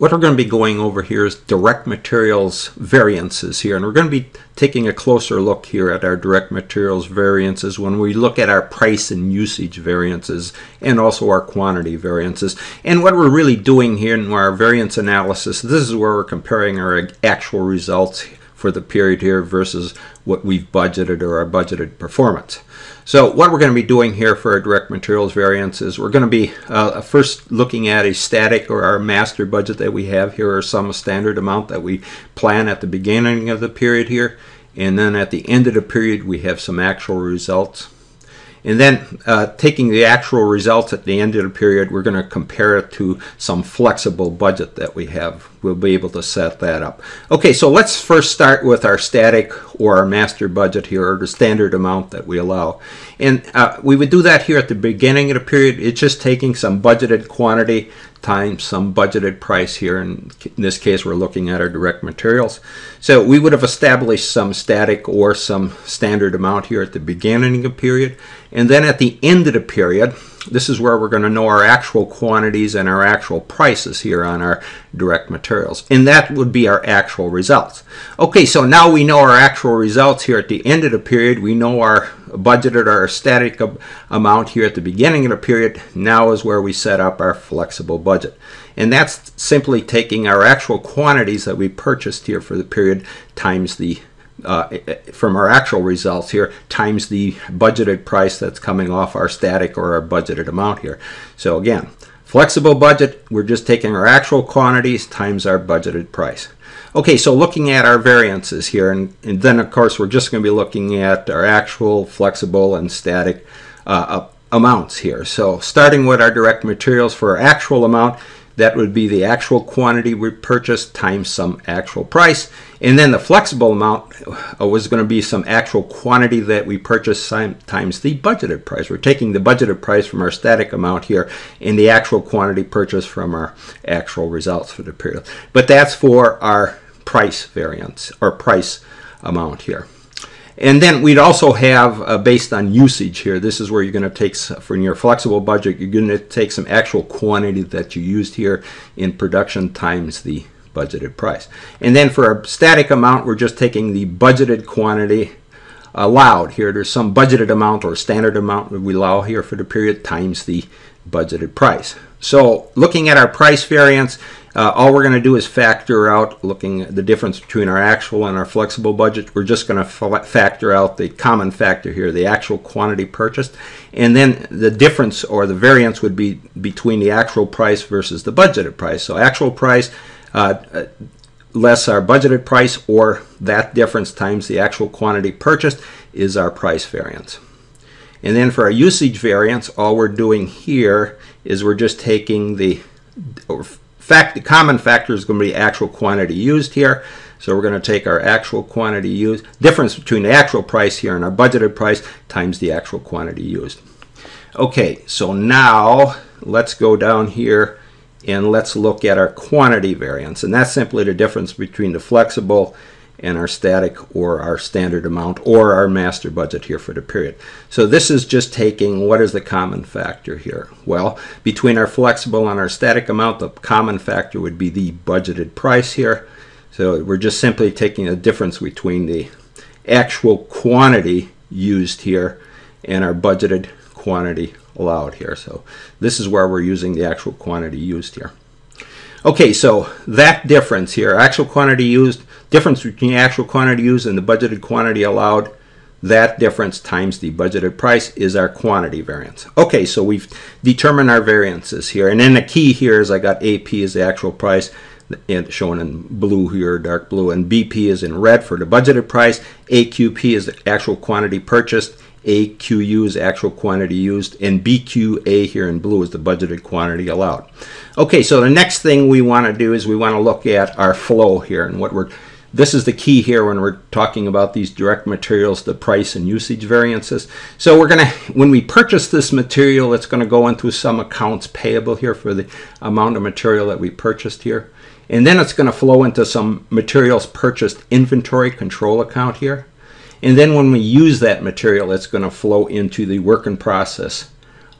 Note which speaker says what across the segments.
Speaker 1: what we're going to be going over here is direct materials variances here. And we're going to be taking a closer look here at our direct materials variances when we look at our price and usage variances and also our quantity variances. And what we're really doing here in our variance analysis, this is where we're comparing our actual results for the period here versus what we've budgeted or our budgeted performance. So what we're going to be doing here for our direct materials variance is we're going to be uh, first looking at a static or our master budget that we have here or some standard amount that we plan at the beginning of the period here. And then at the end of the period, we have some actual results. And then uh, taking the actual results at the end of the period, we're going to compare it to some flexible budget that we have. We'll be able to set that up. Okay, so let's first start with our static or our master budget here, or the standard amount that we allow. And uh, we would do that here at the beginning of the period. It's just taking some budgeted quantity times some budgeted price here. In, in this case, we're looking at our direct materials. So we would have established some static or some standard amount here at the beginning of the period. And then at the end of the period, this is where we're going to know our actual quantities and our actual prices here on our direct materials. And that would be our actual results. Okay, so now we know our actual results here at the end of the period. We know our budgeted our static amount here at the beginning of the period. Now is where we set up our flexible budget. And that's simply taking our actual quantities that we purchased here for the period times the uh, from our actual results here times the budgeted price that's coming off our static or our budgeted amount here. So again, flexible budget, we're just taking our actual quantities times our budgeted price. Okay, so looking at our variances here, and, and then of course we're just going to be looking at our actual, flexible, and static uh, amounts here. So starting with our direct materials for our actual amount, that would be the actual quantity we purchased times some actual price. And then the flexible amount uh, was going to be some actual quantity that we purchased times the budgeted price. We're taking the budgeted price from our static amount here and the actual quantity purchased from our actual results for the period. But that's for our price variance or price amount here. And then we'd also have, uh, based on usage here, this is where you're going to take, for your flexible budget, you're going to take some actual quantity that you used here in production times the budgeted price. And then for a static amount, we're just taking the budgeted quantity allowed here. There's some budgeted amount or standard amount that we allow here for the period times the budgeted price. So looking at our price variance, uh, all we're going to do is factor out, looking at the difference between our actual and our flexible budget, we're just going to factor out the common factor here, the actual quantity purchased. And then the difference or the variance would be between the actual price versus the budgeted price. So actual price uh, uh less our budgeted price or that difference times the actual quantity purchased is our price variance. And then for our usage variance, all we're doing here is we're just taking the fact, the common factor is going to be actual quantity used here. So we're going to take our actual quantity used, difference between the actual price here and our budgeted price times the actual quantity used. Okay, so now let's go down here and let's look at our quantity variance. And that's simply the difference between the flexible and our static or our standard amount or our master budget here for the period. So this is just taking what is the common factor here? Well, between our flexible and our static amount, the common factor would be the budgeted price here. So we're just simply taking the difference between the actual quantity used here and our budgeted quantity allowed here. So this is where we're using the actual quantity used here. Okay, so that difference here, actual quantity used, difference between actual quantity used and the budgeted quantity allowed, that difference times the budgeted price is our quantity variance. Okay, so we've determined our variances here. And then the key here is I got AP is the actual price, shown in blue here, dark blue, and BP is in red for the budgeted price. AQP is the actual quantity purchased. AQU is actual quantity used, and BQA here in blue is the budgeted quantity allowed. Okay, so the next thing we want to do is we want to look at our flow here, and what we're this is the key here when we're talking about these direct materials, the price and usage variances. So we're going to, when we purchase this material, it's going to go into some accounts payable here for the amount of material that we purchased here. And then it's going to flow into some materials purchased inventory control account here. And then when we use that material, it's going to flow into the work in process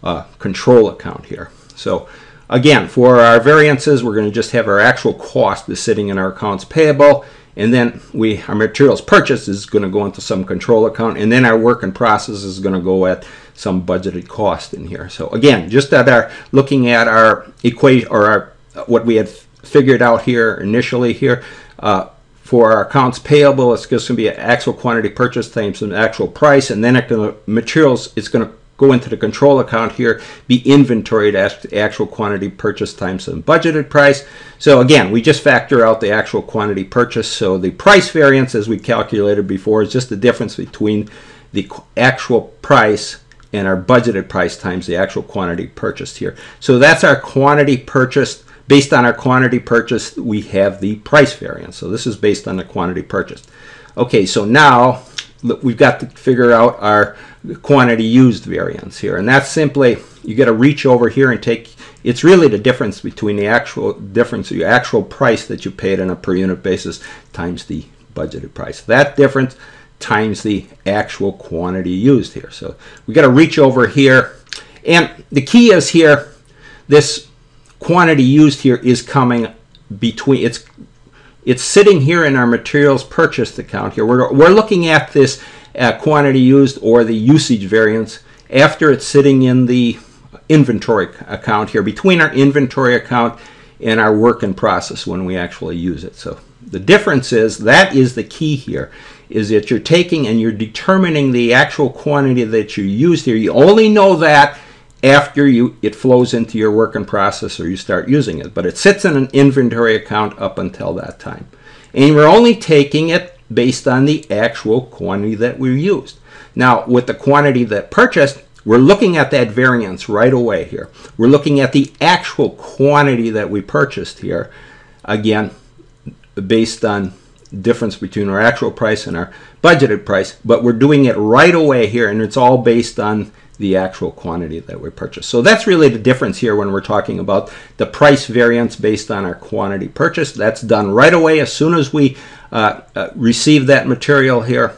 Speaker 1: uh, control account here. So again, for our variances, we're going to just have our actual cost is sitting in our accounts payable, and then we our materials purchase is going to go into some control account, and then our work in process is going to go at some budgeted cost in here. So again, just at our looking at our equation or our what we had figured out here initially here. Uh, for our accounts payable, it's just going to be an actual quantity purchase times an actual price, and then the materials, it's going to go into the control account here, be inventoried as the actual quantity purchase times some budgeted price. So again, we just factor out the actual quantity purchase. So the price variance, as we calculated before, is just the difference between the actual price and our budgeted price times the actual quantity purchased here. So that's our quantity purchased Based on our quantity purchased, we have the price variance. So this is based on the quantity purchased. Okay, so now we've got to figure out our quantity used variance here. And that's simply, you got to reach over here and take, it's really the difference between the actual difference, the actual price that you paid on a per unit basis times the budgeted price. That difference times the actual quantity used here. So we got to reach over here. And the key is here, this quantity used here is coming between it's it's sitting here in our materials purchased account here. We're, we're looking at this uh, quantity used or the usage variance after it's sitting in the inventory account here between our inventory account and our work in process when we actually use it. So the difference is that is the key here is that you're taking and you're determining the actual quantity that you used here. You only know that after you it flows into your work in process or you start using it. But it sits in an inventory account up until that time. And we're only taking it based on the actual quantity that we used. Now, with the quantity that purchased, we're looking at that variance right away here. We're looking at the actual quantity that we purchased here. Again, based on difference between our actual price and our budgeted price, but we're doing it right away here, and it's all based on the actual quantity that we purchased. So that's really the difference here when we're talking about the price variance based on our quantity purchased. That's done right away as soon as we uh, uh, receive that material here.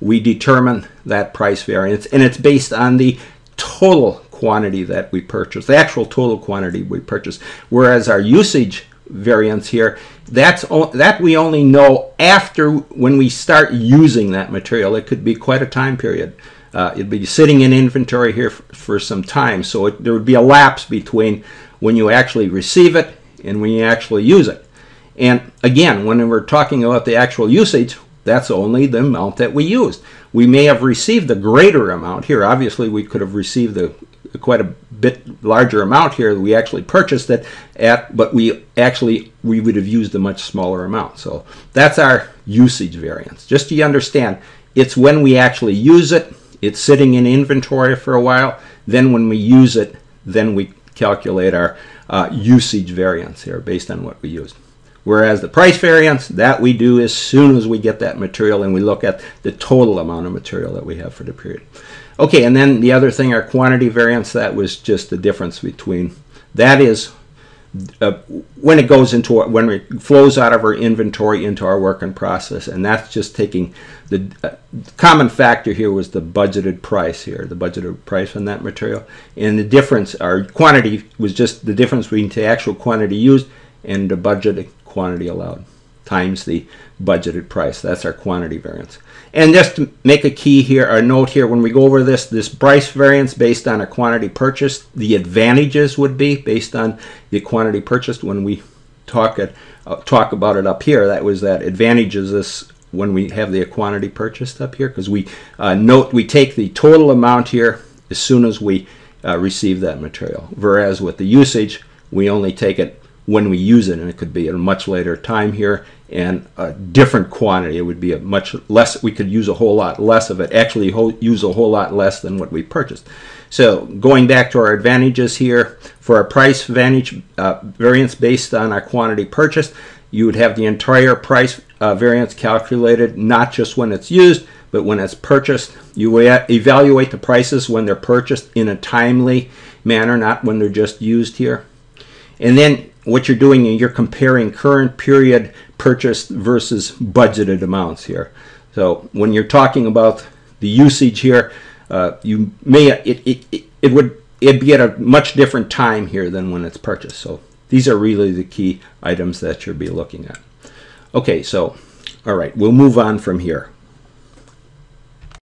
Speaker 1: We determine that price variance, and it's based on the total quantity that we purchased, the actual total quantity we purchased. Whereas our usage variance here, that's that we only know after when we start using that material. It could be quite a time period. Uh, it'd be sitting in inventory here for, for some time. So it, there would be a lapse between when you actually receive it and when you actually use it. And again, when we're talking about the actual usage, that's only the amount that we used. We may have received a greater amount here. Obviously, we could have received a, quite a bit larger amount here. We actually purchased it at, but we actually we would have used a much smaller amount. So that's our usage variance. Just so you understand, it's when we actually use it it's sitting in inventory for a while. Then when we use it, then we calculate our uh, usage variance here based on what we used. Whereas the price variance, that we do as soon as we get that material and we look at the total amount of material that we have for the period. Okay, and then the other thing, our quantity variance, that was just the difference between, that is uh, when it goes into when it flows out of our inventory into our work in process and that's just taking the uh, common factor here was the budgeted price here the budgeted price on that material. And the difference our quantity was just the difference between the actual quantity used and the budgeted quantity allowed times the budgeted price that's our quantity variance and just to make a key here, a note here, when we go over this, this price variance based on a quantity purchased, the advantages would be based on the quantity purchased. When we talk it, uh, talk about it up here, that was that advantages this when we have the quantity purchased up here, because we uh, note we take the total amount here as soon as we uh, receive that material. Whereas with the usage, we only take it when we use it, and it could be at a much later time here and a different quantity. It would be a much less, we could use a whole lot less of it, actually use a whole lot less than what we purchased. So going back to our advantages here, for our price advantage uh, variance based on our quantity purchased, you would have the entire price uh, variance calculated, not just when it's used, but when it's purchased. You evaluate the prices when they're purchased in a timely manner, not when they're just used here. And then what you're doing you're comparing current period purchased versus budgeted amounts here. So when you're talking about the usage here, uh, you may it, it, it would it'd be at a much different time here than when it's purchased. So these are really the key items that you'll be looking at. Okay, so all right, we'll move on from here.